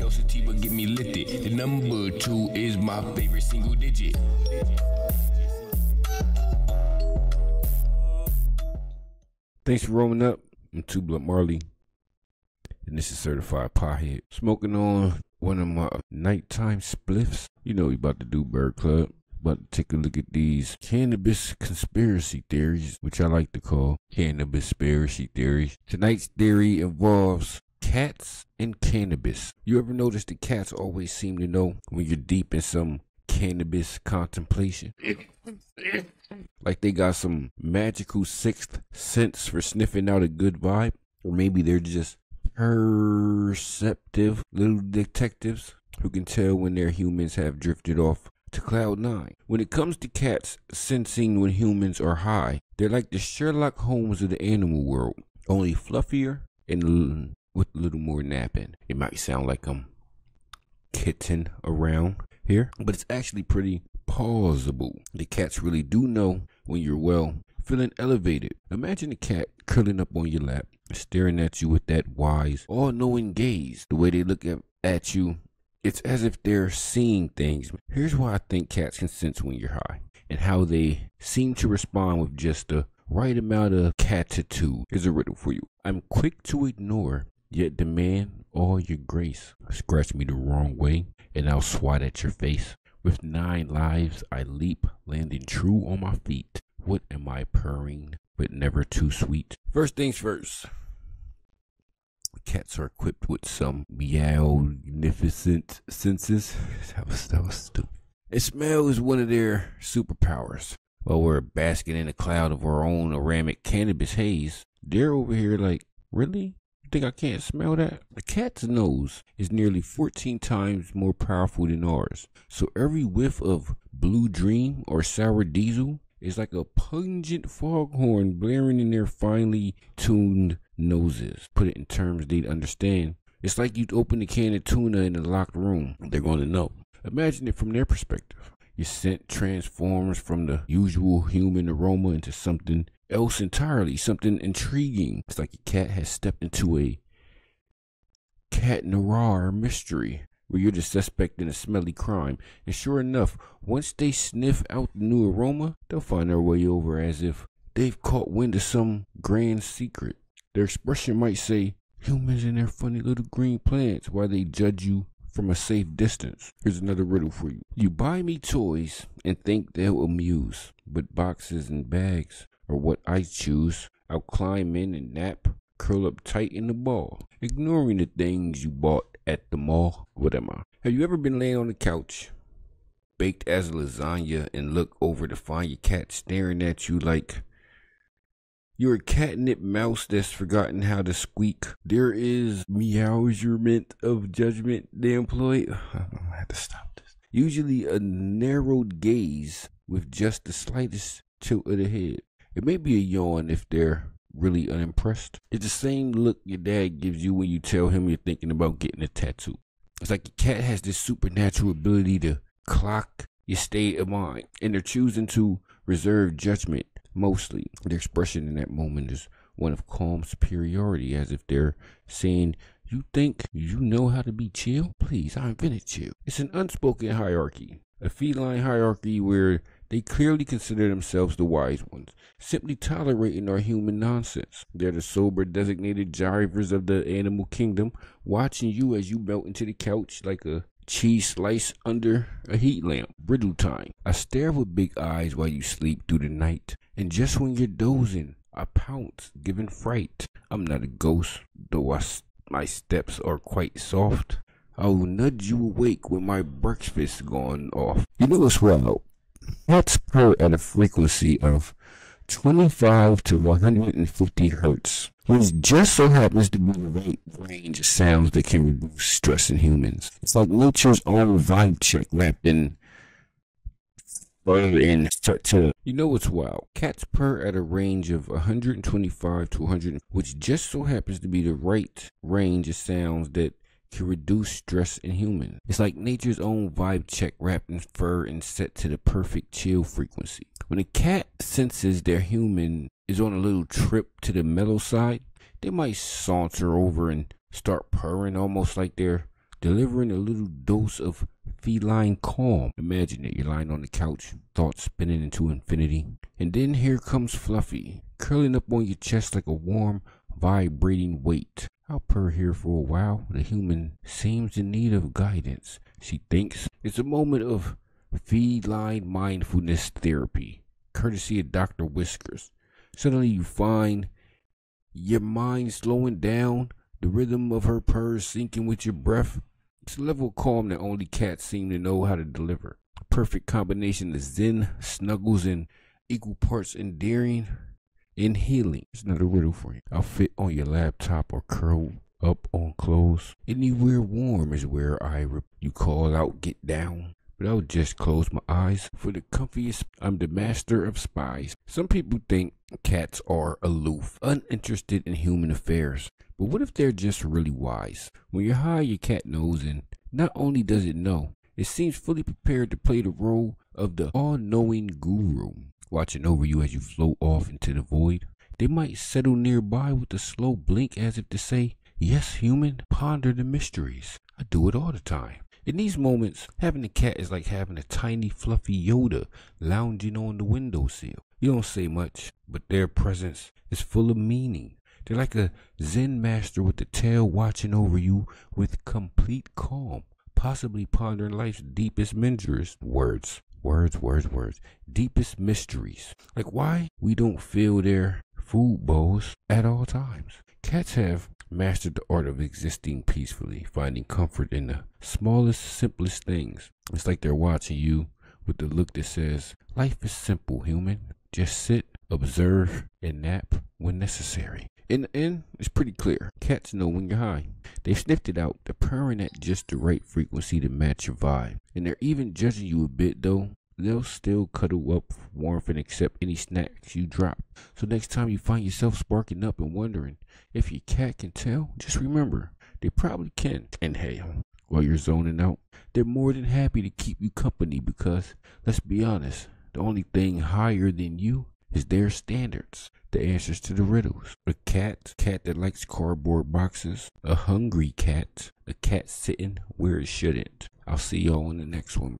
tell Sativa get me lifted. The number two is my favorite single digit. Thanks for rolling up. I'm Two Blunt Marley, and this is Certified Pothead. Smoking on one of my nighttime spliffs. You know we about to do Bird Club. About to take a look at these cannabis conspiracy theories, which I like to call cannabis conspiracy theories. Tonight's theory involves cats and cannabis. You ever notice the cats always seem to know when you're deep in some cannabis contemplation? like they got some magical sixth sense for sniffing out a good vibe, or maybe they're just perceptive little detectives who can tell when their humans have drifted off to cloud nine. When it comes to cats sensing when humans are high, they're like the Sherlock Holmes of the animal world, only fluffier and with a little more napping. It might sound like I'm kitten around here, but it's actually pretty plausible. The cats really do know when you're well, feeling elevated. Imagine a cat curling up on your lap, staring at you with that wise, all knowing gaze. The way they look at, at you, it's as if they're seeing things. Here's why I think cats can sense when you're high and how they seem to respond with just the right amount of catitude. Here's a riddle for you. I'm quick to ignore, yet demand all your grace. Scratch me the wrong way, and I'll swat at your face. With nine lives, I leap, landing true on my feet. What am I purring, but never too sweet? First things first. Cats are equipped with some meow-nificent senses. That was that was stupid. And smell is one of their superpowers. While we're basking in a cloud of our own aramic cannabis haze, they're over here like, really? Think I can't smell that? The cat's nose is nearly 14 times more powerful than ours. So every whiff of blue dream or sour diesel is like a pungent foghorn blaring in their finely tuned noses. Put it in terms they'd understand. It's like you'd open a can of tuna in a locked room. They're going to know. Imagine it from their perspective. Your scent transforms from the usual human aroma into something else entirely, something intriguing. It's like a cat has stepped into a cat noir mystery where you're the suspect in a smelly crime. And sure enough, once they sniff out the new aroma, they'll find their way over as if they've caught wind of some grand secret. Their expression might say, humans and their funny little green plants, while they judge you from a safe distance. Here's another riddle for you. You buy me toys and think they'll amuse, but boxes and bags are what I choose. I'll climb in and nap, curl up tight in the ball, ignoring the things you bought at the mall. What am I? Have you ever been laying on the couch, baked as lasagna, and look over to find your cat staring at you like you're a catnip mouse that's forgotten how to squeak. There is measurement of judgment they employ. I have to stop this. Usually a narrowed gaze with just the slightest tilt of the head. It may be a yawn if they're really unimpressed. It's the same look your dad gives you when you tell him you're thinking about getting a tattoo. It's like your cat has this supernatural ability to clock your state of mind, and they're choosing to reserve judgment mostly. Their expression in that moment is one of calm superiority, as if they're saying, You think you know how to be chill? Please, I invented chill. It's an unspoken hierarchy, a feline hierarchy where they clearly consider themselves the wise ones, simply tolerating our human nonsense. They're the sober designated drivers of the animal kingdom, watching you as you melt into the couch like a cheese slice under a heat lamp. Brittle time. I stare with big eyes while you sleep through the night. And just when you're dozing, I pounce, giving fright. I'm not a ghost, though I, my steps are quite soft. I will nudge you awake when my breakfast's gone off. You know as well, that's purr at a frequency of 25 to 150 hertz, which just so happens to be the right range of sounds that can reduce stress in humans. It's like nature's own vibe check wrapped in and start to you know what's wild cats purr at a range of 125 to 100 which just so happens to be the right range of sounds that can reduce stress in humans. It's like nature's own vibe check wrapped in fur and set to the perfect chill frequency. When a cat senses their human is on a little trip to the mellow side, they might saunter over and start purring almost like they're delivering a little dose of feline calm. Imagine it, you're lying on the couch, thoughts spinning into infinity. And then here comes Fluffy, curling up on your chest like a warm, vibrating weight. I'll purr here for a while. The human seems in need of guidance. She thinks it's a moment of feline mindfulness therapy, courtesy of Dr. Whiskers. Suddenly you find your mind slowing down, the rhythm of her purrs syncing with your breath. It's a level of calm that only cats seem to know how to deliver. Perfect combination of zen, snuggles, and equal parts endearing and healing. It's another riddle for you. I'll fit on your laptop or curl up on clothes. Anywhere warm is where I rip. You call out, get down. But I'll just close my eyes for the comfiest. I'm the master of spies. Some people think cats are aloof, uninterested in human affairs. But what if they're just really wise? When you're high, your cat knows, and not only does it know, it seems fully prepared to play the role of the all knowing guru, watching over you as you float off into the void. They might settle nearby with a slow blink as if to say, Yes, human, ponder the mysteries. I do it all the time. In these moments, having a cat is like having a tiny, fluffy Yoda lounging on the windowsill. You don't say much, but their presence is full of meaning. They're like a Zen master with the tail watching over you with complete calm, possibly pondering life's deepest mysteries. Words, words, words, words. Deepest mysteries. Like why we don't fill their food bowls at all times. Cats have mastered the art of existing peacefully, finding comfort in the smallest, simplest things. It's like they're watching you with the look that says, Life is simple, human. Just sit, observe, and nap when necessary. In the end, it's pretty clear. Cats know when you're high. They've sniffed it out. They're purring at just the right frequency to match your vibe. And they're even judging you a bit though. They'll still cuddle up for warmth and accept any snacks you drop. So next time you find yourself sparking up and wondering if your cat can tell, just remember, they probably can. Hey, while you're zoning out, they're more than happy to keep you company because, let's be honest, the only thing higher than you is their standards, the answers to the riddles. A cat, cat that likes cardboard boxes, a hungry cat, a cat sitting where it shouldn't. I'll see y'all in the next one.